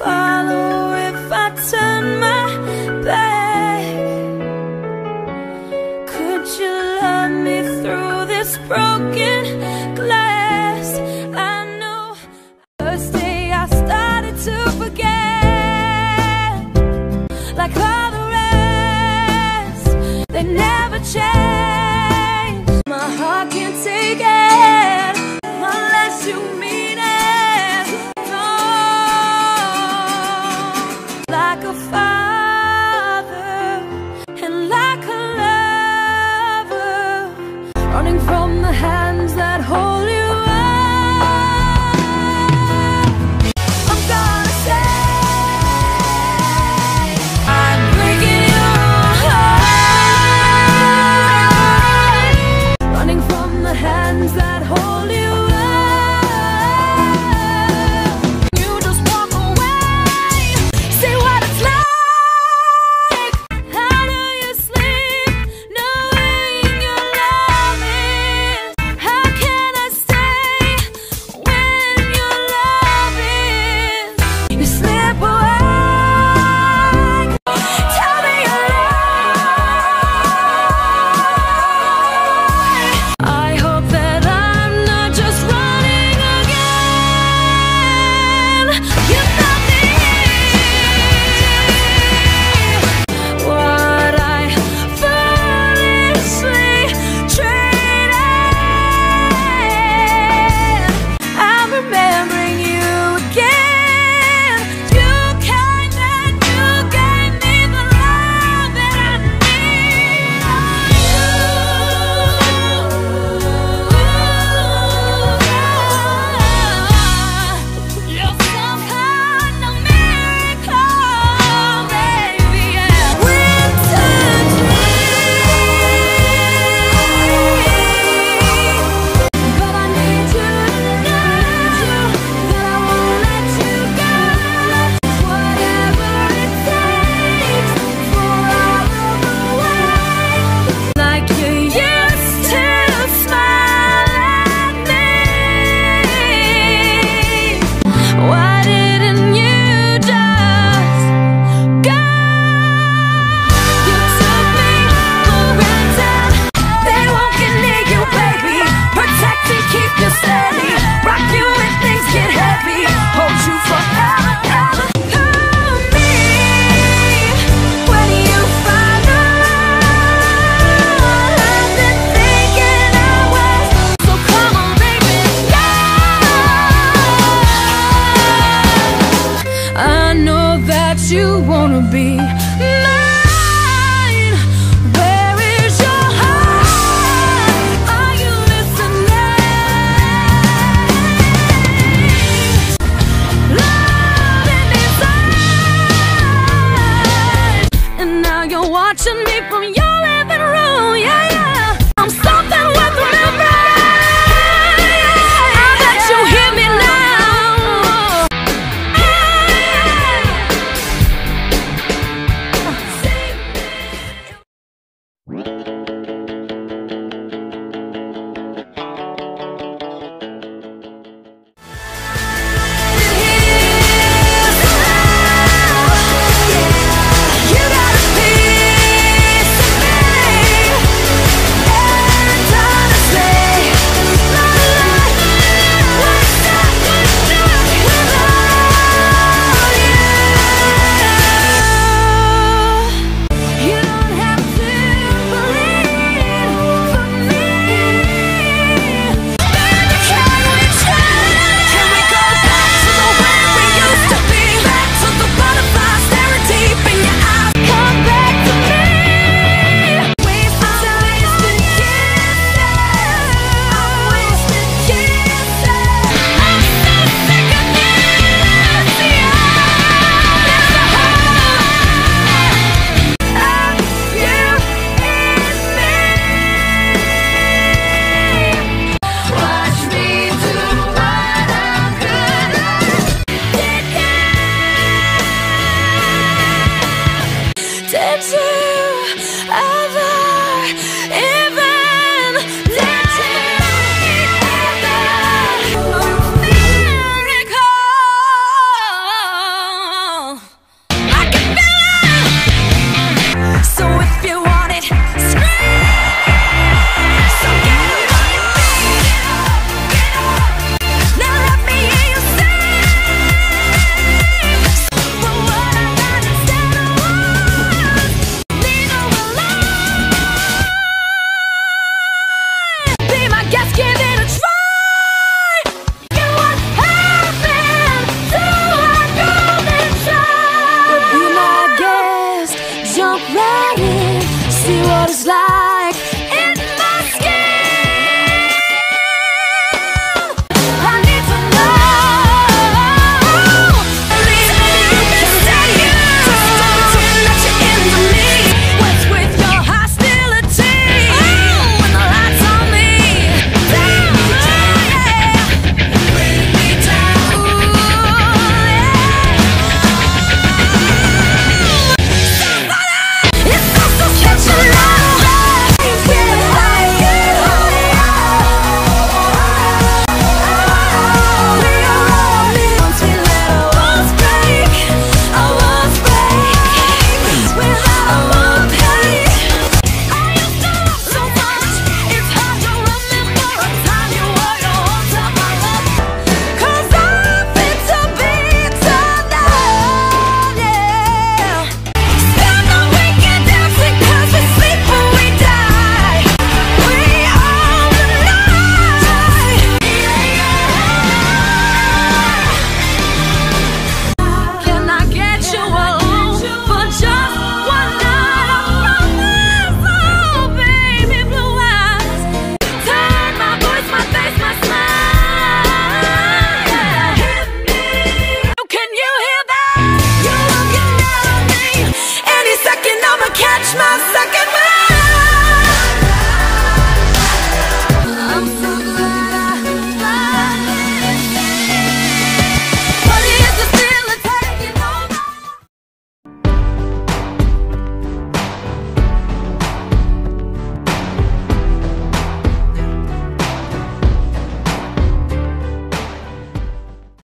follow if I turn my back? Could you love me through this broken glass? 无法。